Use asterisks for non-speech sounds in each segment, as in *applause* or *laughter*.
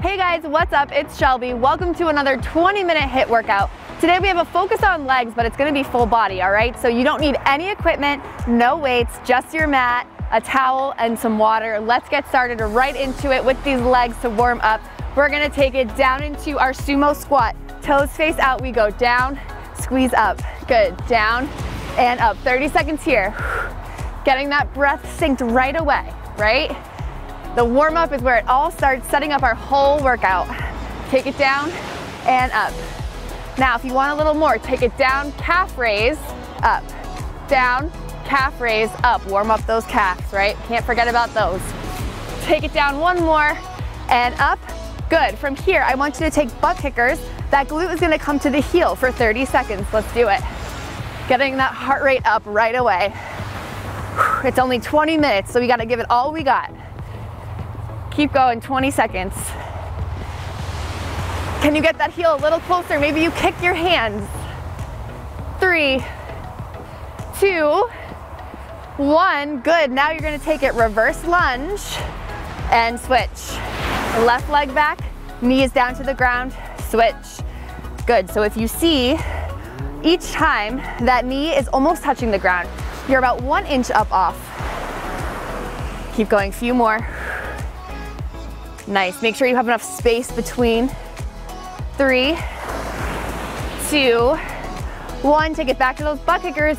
Hey guys, what's up? It's Shelbye. Welcome to another 20 minute HIIT workout. Today we have a focus on legs, but it's gonna be full body, all right? So you don't need any equipment, no weights, just your mat, a towel, and some water. Let's get started right into it with these legs to warm up. We're gonna take it down into our sumo squat. Toes face out, we go down, squeeze up. Good, down and up. 30 seconds here. *sighs* Getting that breath synced right away, right? The warm up is where it all starts, setting up our whole workout. Take it down and up. Now, if you want a little more, take it down, calf raise, up, down, calf raise, up. Warm up those calves, right? Can't forget about those. Take it down one more and up. Good. From here, I want you to take butt kickers. That glute is gonna come to the heel for 30 seconds. Let's do it. Getting that heart rate up right away. It's only 20 minutes, so we gotta give it all we got. Keep going, 20 seconds. Can you get that heel a little closer? Maybe you kick your hands. Three, two, one. Good, now you're gonna take it reverse lunge and switch. Left leg back, knees down to the ground, switch. Good, so if you see, each time that knee is almost touching the ground, you're about one inch up off. Keep going, few more. Nice. Make sure you have enough space between. Three, two, one. Take it back to those butt kickers.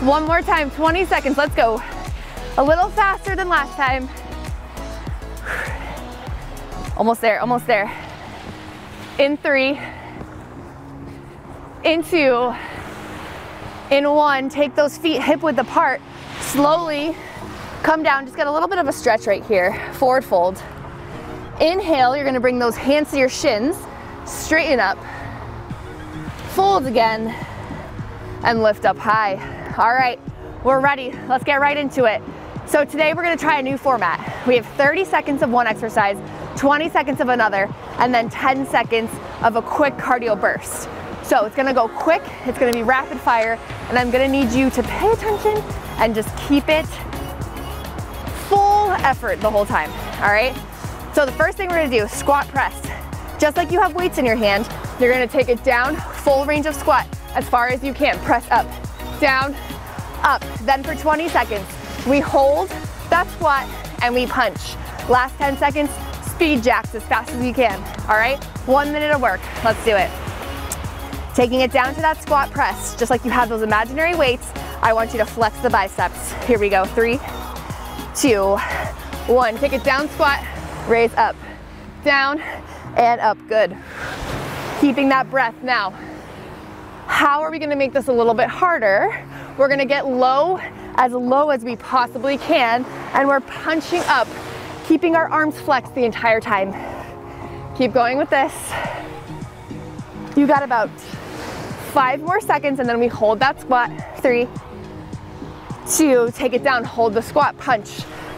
One more time, 20 seconds. Let's go. A little faster than last time. *sighs* Almost there, almost there. In three, in two, in one. Take those feet hip width apart. Slowly come down. Just get a little bit of a stretch right here. Forward fold. Inhale, you're gonna bring those hands to your shins, straighten up, fold again, and lift up high. All right, we're ready. Let's get right into it. So today we're gonna try a new format. We have 30 seconds of one exercise, 20 seconds of another, and then 10 seconds of a quick cardio burst. So it's gonna go quick, it's gonna be rapid fire, and I'm gonna need you to pay attention and just keep it full effort the whole time, all right? So the first thing we're gonna do, squat press. Just like you have weights in your hand, you're gonna take it down, full range of squat, as far as you can. Press up, down, up. Then for 20 seconds, we hold that squat and we punch. Last 10 seconds, speed jacks as fast as you can, all right? One minute of work, let's do it. Taking it down to that squat press, just like you have those imaginary weights, I want you to flex the biceps. Here we go, three, two, one. Take it down, squat, raise up, down, and up, good. Keeping that breath now. How are we gonna make this a little bit harder? We're gonna get low, as low as we possibly can, and we're punching up, keeping our arms flexed the entire time. Keep going with this. You got about five more seconds, and then we hold that squat. Three, two, take it down, hold the squat, punch,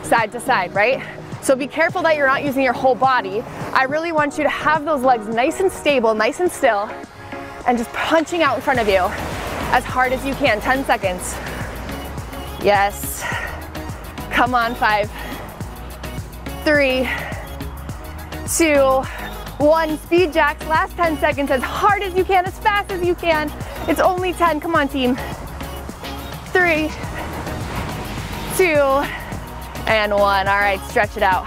side to side, right? So be careful that you're not using your whole body. I really want you to have those legs nice and stable, nice and still, and just punching out in front of you as hard as you can. 10 seconds. Yes. Come on, five, three, two, one. Speed jacks, last 10 seconds, as hard as you can, as fast as you can. It's only 10, come on team. Three, two, and one. All right, stretch it out.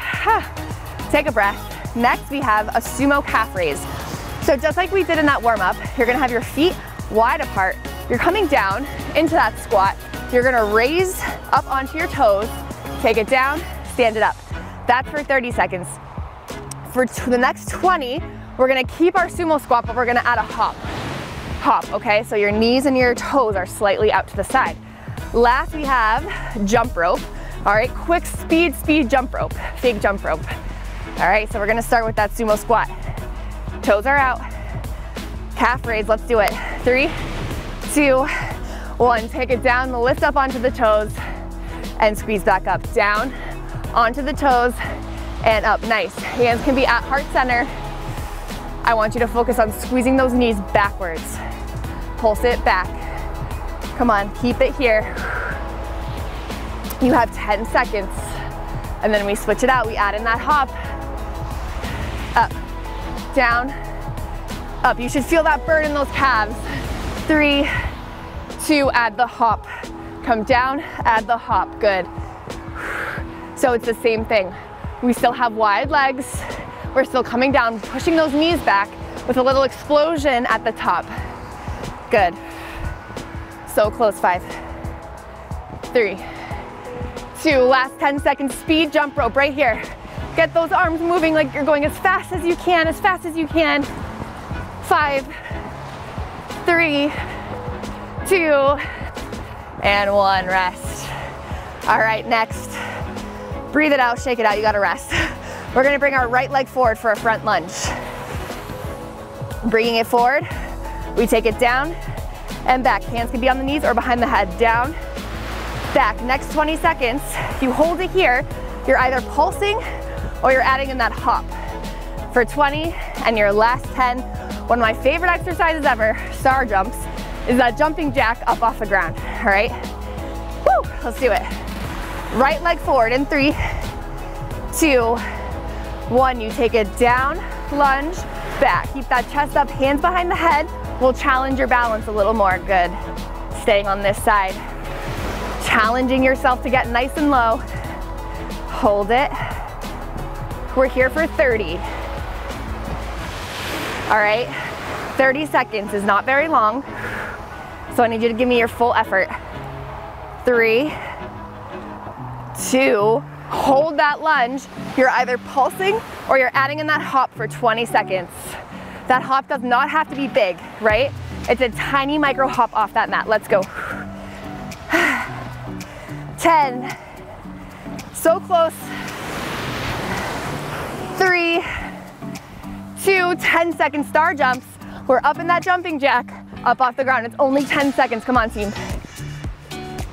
Take a breath. Next, we have a sumo calf raise. So just like we did in that warm up, you're gonna have your feet wide apart. You're coming down into that squat. You're gonna raise up onto your toes, take it down, stand it up. That's for 30 seconds. For the next 20, we're gonna keep our sumo squat, but we're gonna add a hop. Hop, okay? So your knees and your toes are slightly out to the side. Last, we have jump rope. All right, quick speed, speed jump rope, big jump rope. All right, so we're gonna start with that sumo squat. Toes are out, calf raise, let's do it. Three, two, one. Take it down, lift up onto the toes, and squeeze back up. Down, onto the toes, and up, nice. Hands can be at heart center. I want you to focus on squeezing those knees backwards. Pulse it back. Come on, keep it here. You have 10 seconds. And then we switch it out. We add in that hop. up, down, up. You should feel that burn in those calves. Three, two, add the hop. Come down, add the hop, good. So it's the same thing. We still have wide legs. We're still coming down, pushing those knees back with a little explosion at the top. Good. So close, five, three, two, last 10 seconds, speed jump rope right here. Get those arms moving like you're going as fast as you can, as fast as you can. Five, three, two, and one, rest. All right, next, breathe it out, shake it out, you gotta rest. *laughs* We're gonna bring our right leg forward for a front lunge. Bringing it forward, we take it down and back. Hands can be on the knees or behind the head. Down, back. Next 20 seconds, If you hold it here, you're either pulsing or you're adding in that hop. For 20 and your last 10, one of my favorite exercises ever, star jumps, is that jumping jack up off the ground, all right? Woo, let's do it. Right leg forward in three, two, one. You take it down, lunge, back. Keep that chest up, hands behind the head. We'll challenge your balance a little more, good. Staying on this side. Challenging yourself to get nice and low. Hold it. We're here for 30. All right, 30 seconds is not very long. So I need you to give me your full effort. Three, two, hold that lunge. You're either pulsing or you're adding in that hop for 20 seconds. That hop does not have to be big, right? It's a tiny micro hop off that mat. Let's go. 10, so close. Three, two, 10 second star jumps. We're up in that jumping jack, up off the ground. It's only 10 seconds. Come on, team.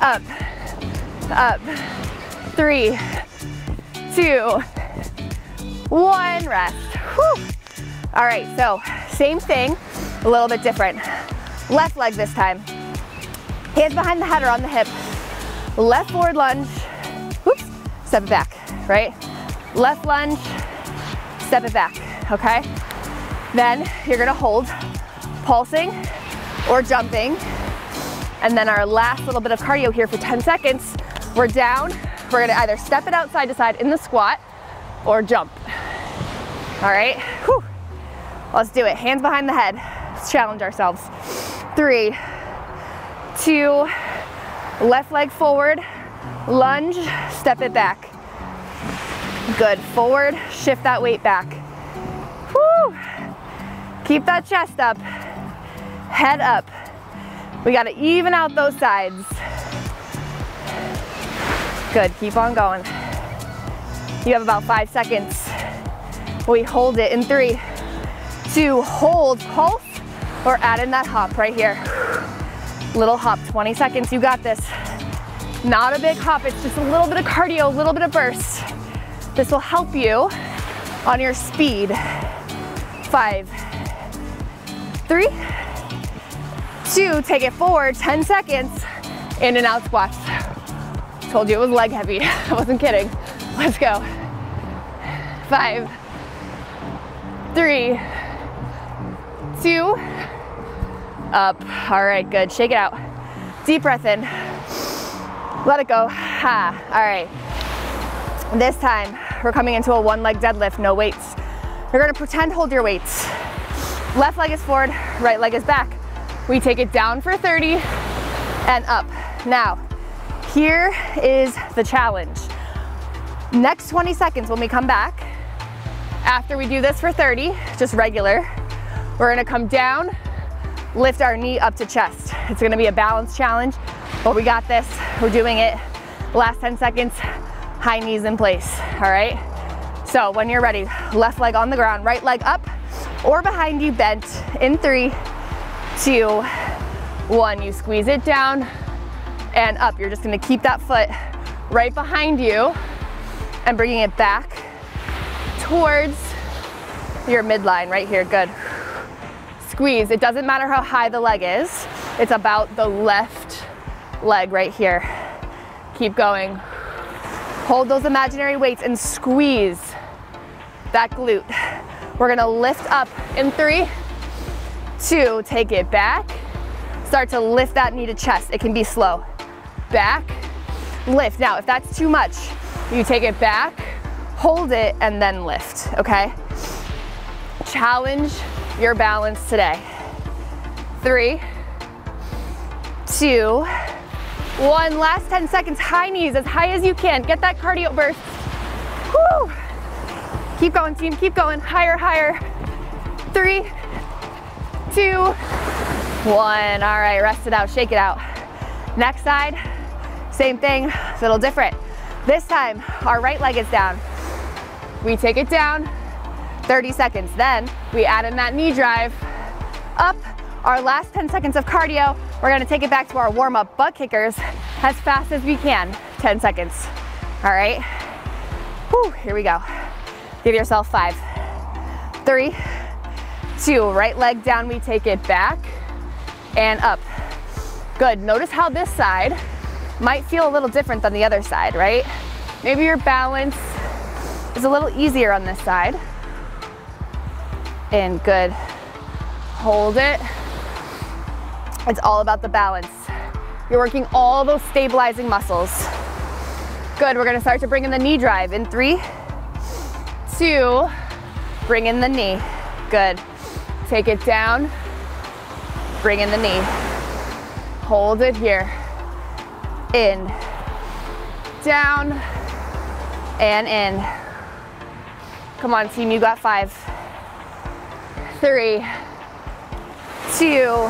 Up, up. Three, two, one, rest. Whew. All right, so same thing, a little bit different. Left leg this time. Hands behind the head or on the hip. Left forward lunge, whoops, step it back, right? Left lunge, step it back, okay? Then you're gonna hold, pulsing or jumping. And then our last little bit of cardio here for 10 seconds. We're down, we're gonna either step it out side to side in the squat or jump. All right, Whew. let's do it. Hands behind the head. Let's challenge ourselves. Three, two, left leg forward, lunge, step it back. Good, forward, shift that weight back. Woo. Keep that chest up, head up. We gotta even out those sides. Good, keep on going. You have about five seconds. We hold it in three, two, hold, pulse, or add in that hop right here. Little hop, 20 seconds, you got this. Not a big hop, it's just a little bit of cardio, a little bit of burst. This will help you on your speed. Five, three, two, take it forward, 10 seconds, in and out squats. Told you it was leg heavy, *laughs* I wasn't kidding. Let's go. Five, three, two, up. All right, good, shake it out. Deep breath in, let it go, ha, all right. This time, we're coming into a one leg deadlift, no weights. You're gonna pretend hold your weights. Left leg is forward, right leg is back. We take it down for 30 and up. Now, here is the challenge. Next 20 seconds when we come back, after we do this for 30, just regular, we're gonna come down, lift our knee up to chest. It's gonna be a balance challenge, but we got this. We're doing it. Last 10 seconds, high knees in place, all right? So when you're ready, left leg on the ground, right leg up or behind you bent in three, two, one. You squeeze it down and up. You're just gonna keep that foot right behind you and bringing it back towards your midline right here, good. Squeeze, it doesn't matter how high the leg is. It's about the left leg right here. Keep going. Hold those imaginary weights and squeeze that glute. We're gonna lift up in three, two, take it back. Start to lift that knee to chest. It can be slow. Back, lift. Now, if that's too much, you take it back, hold it, and then lift, okay? Challenge your balance today. Three, two, one. Last 10 seconds, high knees as high as you can. Get that cardio burst. Woo! Keep going, team, keep going. Higher, higher. Three, two, one. All right, rest it out, shake it out. Next side, same thing, a little different. This time, our right leg is down. We take it down, 30 seconds. Then we add in that knee drive, up. Our last 10 seconds of cardio, we're gonna take it back to our warm up butt kickers as fast as we can, 10 seconds. All right, Whew, here we go. Give yourself five, three, two, right leg down, we take it back and up. Good, notice how this side might feel a little different than the other side, right? Maybe your balance is a little easier on this side. And good, hold it. It's all about the balance. You're working all those stabilizing muscles. Good, we're gonna start to bring in the knee drive in three, two, bring in the knee. Good. Take it down, bring in the knee. Hold it here. In, down, and in. Come on, team, you got five. Three, two,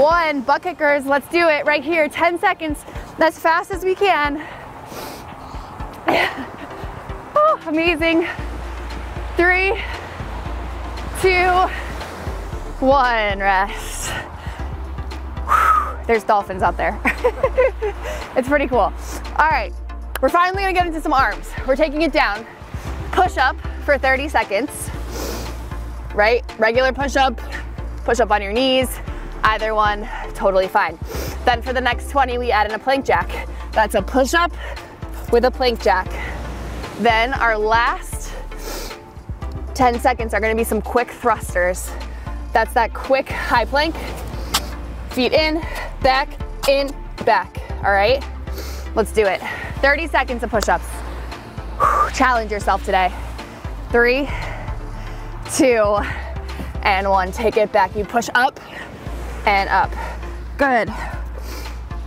one. Butt kickers, let's do it right here. 10 seconds, as fast as we can. *laughs* oh, amazing. Three, two, one. Rest. There's dolphins out there. *laughs* it's pretty cool. All right, we're finally gonna get into some arms. We're taking it down. Push up for 30 seconds, right? Regular push up, push up on your knees, either one, totally fine. Then for the next 20, we add in a plank jack. That's a push up with a plank jack. Then our last 10 seconds are gonna be some quick thrusters. That's that quick high plank, feet in, back, in, back, all right? Let's do it. 30 seconds of push-ups. Challenge yourself today. Three, two, and one. Take it back. You push up and up. Good.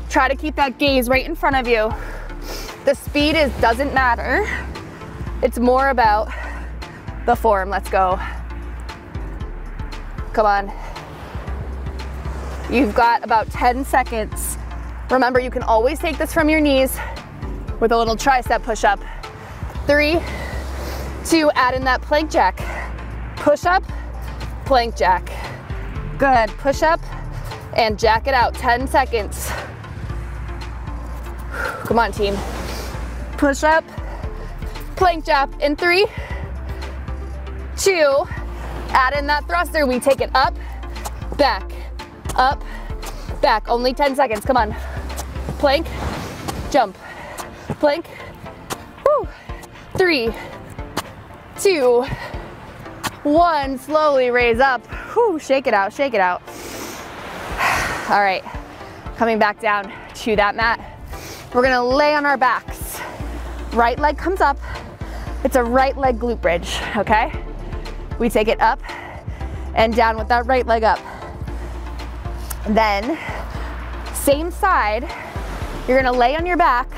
Try to keep that gaze right in front of you. The speed is doesn't matter. It's more about the form. Let's go. Come on. You've got about 10 seconds. Remember, you can always take this from your knees with a little tricep push up. Three, two, add in that plank jack. Push up, plank jack. Good, push up and jack it out, 10 seconds. Come on, team. Push up, plank jack in three, two, add in that thruster. We take it up, back, up, back. Only 10 seconds, come on. Plank, jump, plank, woo. Three, two, one. Slowly raise up. Whew, shake it out, shake it out. *sighs* All right, coming back down to that mat. We're gonna lay on our backs. Right leg comes up. It's a right leg glute bridge, okay? We take it up and down with that right leg up. Then, same side, you're gonna lay on your back.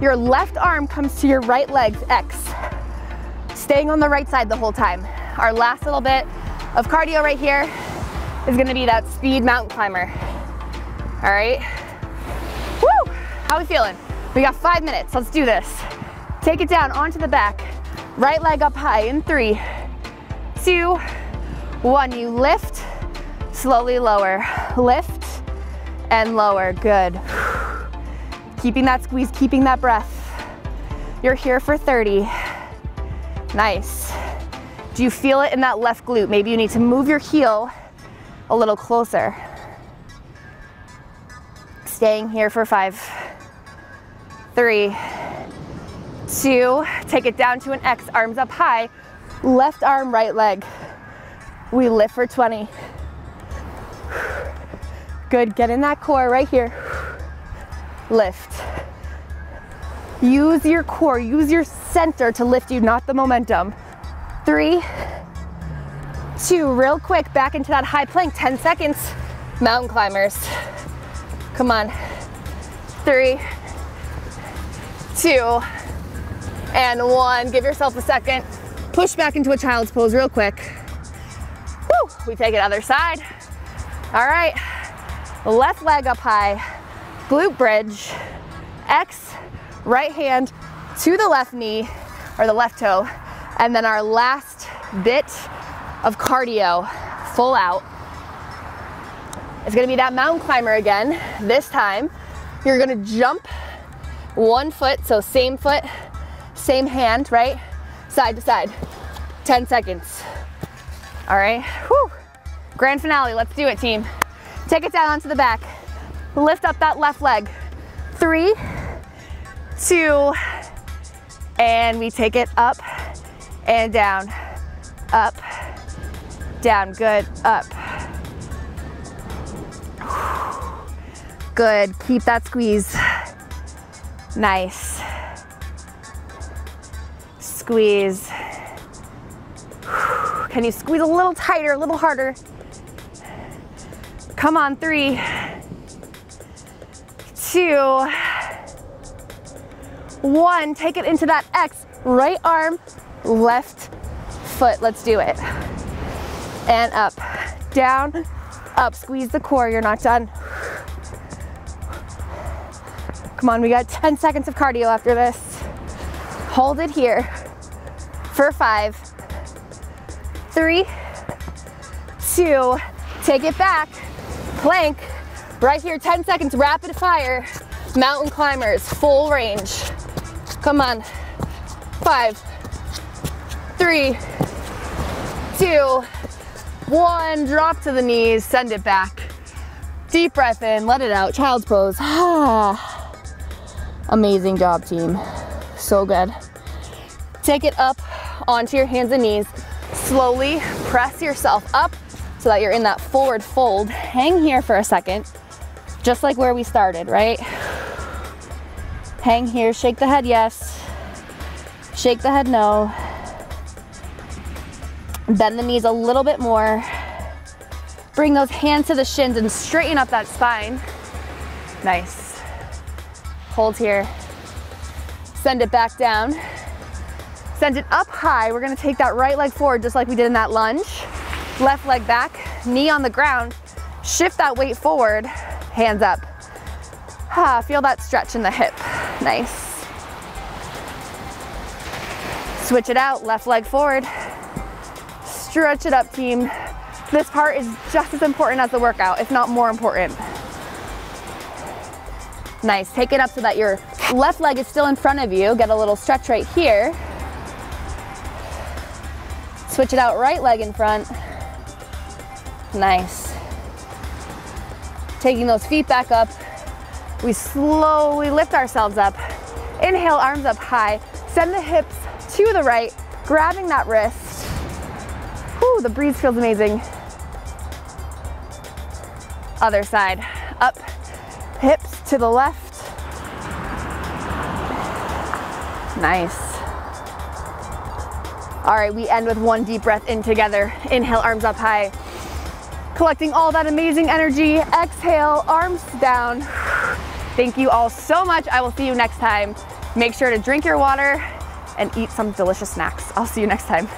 Your left arm comes to your right leg's X. Staying on the right side the whole time. Our last little bit of cardio right here is gonna be that speed mountain climber. All right? Woo! How we feeling? We got five minutes, let's do this. Take it down onto the back. Right leg up high in three, two, one. You lift, slowly lower. Lift and lower, good. Keeping that squeeze, keeping that breath. You're here for 30. Nice. Do you feel it in that left glute? Maybe you need to move your heel a little closer. Staying here for five, three, two, take it down to an X, arms up high. Left arm, right leg. We lift for 20. Good, get in that core right here. Lift. Use your core, use your center to lift you, not the momentum. Three, two, real quick, back into that high plank, 10 seconds. Mountain climbers. Come on. Three, two, and one. Give yourself a second. Push back into a child's pose real quick. Woo, we take it other side. All right, left leg up high, glute bridge, X, right hand to the left knee or the left toe, and then our last bit of cardio, full out. It's gonna be that mountain climber again. This time, you're gonna jump one foot, so same foot, same hand, right? Side to side, 10 seconds. All right, Whew. Grand finale, let's do it team. Take it down onto the back. Lift up that left leg. Three, two, and we take it up and down, up, down, good, up. Good, keep that squeeze. Nice. Squeeze. Can you squeeze a little tighter, a little harder? Come on, three, two, one. Take it into that X. Right arm, left foot. Let's do it. And up, down, up. Squeeze the core. You're not done. Come on, we got 10 seconds of cardio after this. Hold it here for five, three, two, take it back, plank, right here, 10 seconds, rapid fire, mountain climbers, full range. Come on, five, three, two, one, drop to the knees, send it back. Deep breath in, let it out, child's pose. *sighs* Amazing job, team. So good. Take it up onto your hands and knees. Slowly press yourself up so that you're in that forward fold. Hang here for a second, just like where we started, right? Hang here, shake the head yes, shake the head no. Bend the knees a little bit more. Bring those hands to the shins and straighten up that spine. Nice. Hold here. Send it back down. Send it up high. We're gonna take that right leg forward just like we did in that lunge. Left leg back, knee on the ground. Shift that weight forward, hands up. Ah, feel that stretch in the hip. Nice. Switch it out, left leg forward. Stretch it up, team. This part is just as important as the workout, if not more important. Nice, take it up so that your left leg is still in front of you. Get a little stretch right here. Switch it out, right leg in front. Nice. Taking those feet back up. We slowly lift ourselves up. Inhale, arms up high. Send the hips to the right, grabbing that wrist. Whew, the breeze feels amazing. Other side, up, hips to the left. Nice. All right, we end with one deep breath in together. Inhale, arms up high. Collecting all that amazing energy. Exhale, arms down. Thank you all so much. I will see you next time. Make sure to drink your water and eat some delicious snacks. I'll see you next time.